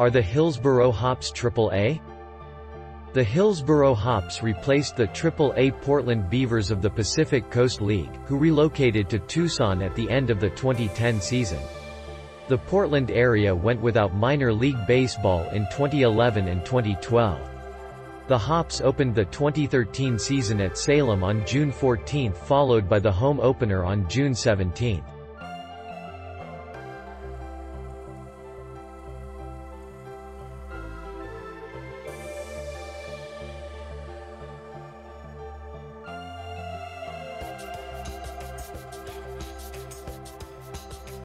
Are the Hillsboro Hops AAA? The Hillsboro Hops replaced the AAA Portland Beavers of the Pacific Coast League, who relocated to Tucson at the end of the 2010 season. The Portland area went without minor league baseball in 2011 and 2012. The Hops opened the 2013 season at Salem on June 14 followed by the home opener on June 17.